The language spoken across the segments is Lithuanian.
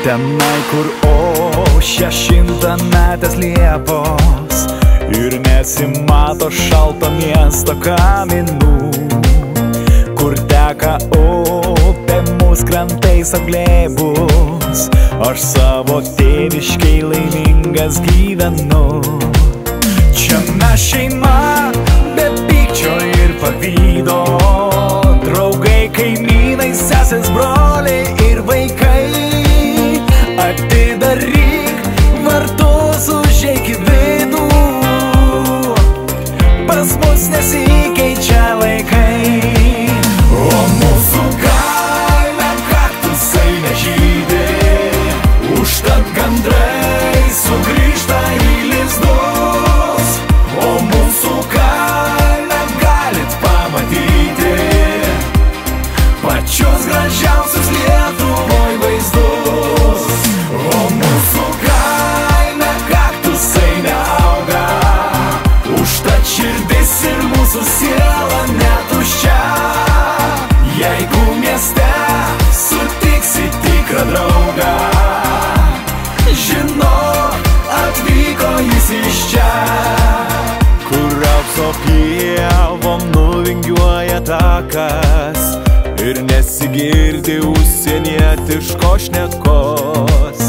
Tenai, kur ošia šimtametės liepos. Ir nesimato šalto miesto kaminų. Kur teka upė mūsų krantais apglėbus. Aš savo tėviškai laimingas gyvenu. Čia mes šeima be pykčio ir pavydo Pas mus takas Ir nesigirdi užsienietiško šnekos.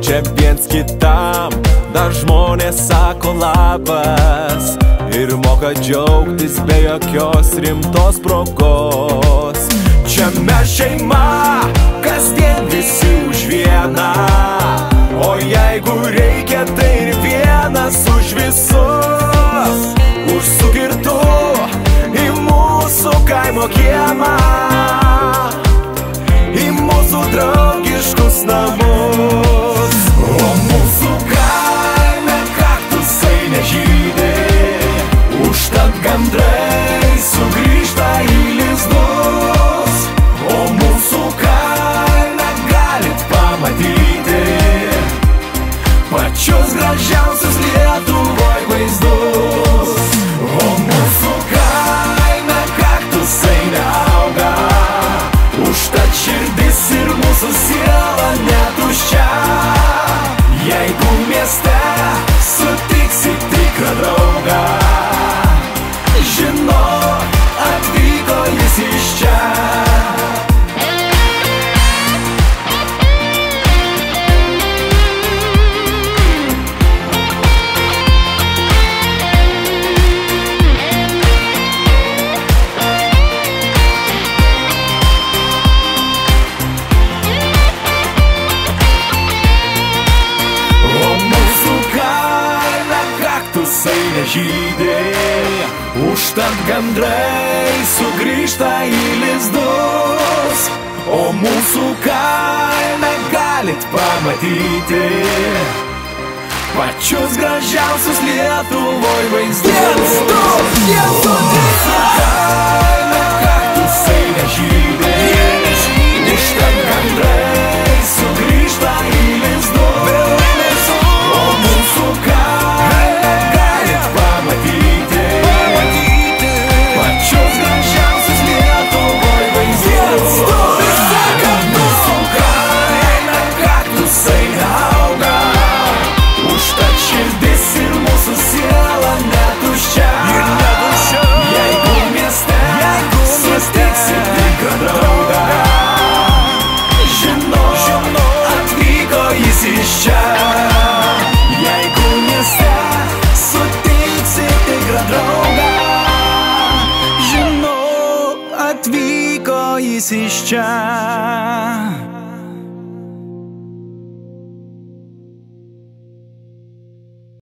Čia viens kitam dar žmonės sako labas Ir moka džiaugtis be jokios rimtos progos. Čia mes šeima, kasdien visi už vieną O jeigu reikia, tai ir vienas už visus kaimo kiemą Į mūsų draugiškus namus O mūsų kaime kaktusai nežydė Užtat gandrai sugrįžta į lizdus O mūsų kaime galit pamatyti Pačius gražiausius Lietuvoj vaizdus nežydė Užtat gandrai sugrįžta į lizdus O mūsų kaime galit pamatyti Pačius gražiausius Lietuvoj vaizdus. Mūsų kaime kaktusai nežydė tylko i.